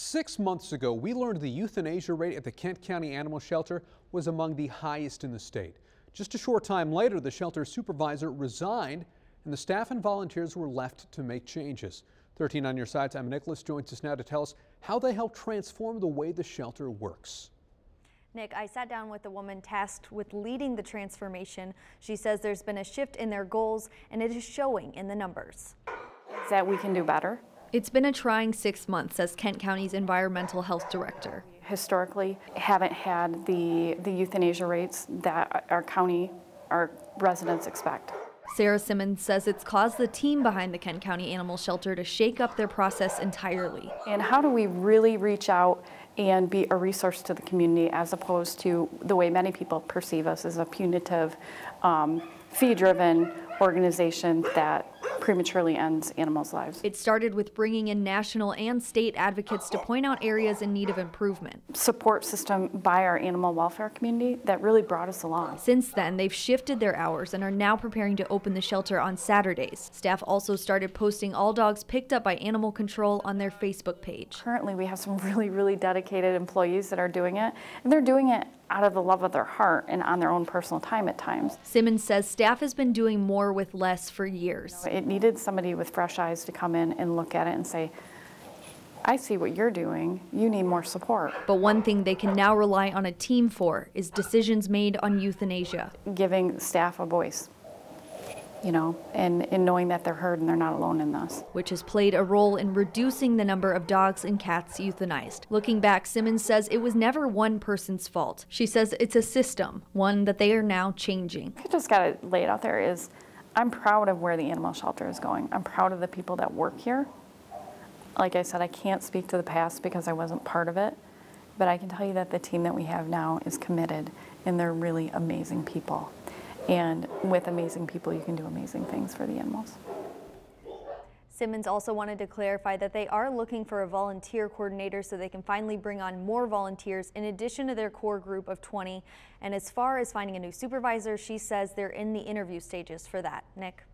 Six months ago, we learned the euthanasia rate at the Kent County Animal Shelter was among the highest in the state. Just a short time later, the shelter supervisor resigned and the staff and volunteers were left to make changes. 13 on your sides, Emma Nicholas joins us now to tell us how they help transform the way the shelter works. Nick, I sat down with the woman tasked with leading the transformation. She says there's been a shift in their goals and it is showing in the numbers. That we can do better. It's been a trying six months, says Kent County's environmental health director. Historically, haven't had the, the euthanasia rates that our county, our residents expect. Sarah Simmons says it's caused the team behind the Kent County Animal Shelter to shake up their process entirely. And how do we really reach out and be a resource to the community as opposed to the way many people perceive us as a punitive, um, fee-driven organization that prematurely ends animals' lives. It started with bringing in national and state advocates to point out areas in need of improvement. Support system by our animal welfare community that really brought us along. Since then, they've shifted their hours and are now preparing to open the shelter on Saturdays. Staff also started posting all dogs picked up by animal control on their Facebook page. Currently, we have some really, really dedicated employees that are doing it, and they're doing it out of the love of their heart and on their own personal time at times. Simmons says staff has been doing more with less for years. It needed somebody with fresh eyes to come in and look at it and say, I see what you're doing. You need more support. But one thing they can now rely on a team for is decisions made on euthanasia. Giving staff a voice you know, and, and knowing that they're heard and they're not alone in this. Which has played a role in reducing the number of dogs and cats euthanized. Looking back, Simmons says it was never one person's fault. She says it's a system, one that they are now changing. I just got to lay it out there is I'm proud of where the animal shelter is going. I'm proud of the people that work here. Like I said, I can't speak to the past because I wasn't part of it, but I can tell you that the team that we have now is committed and they're really amazing people. And with amazing people, you can do amazing things for the animals. Simmons also wanted to clarify that they are looking for a volunteer coordinator so they can finally bring on more volunteers in addition to their core group of 20. And as far as finding a new supervisor, she says they're in the interview stages for that. Nick?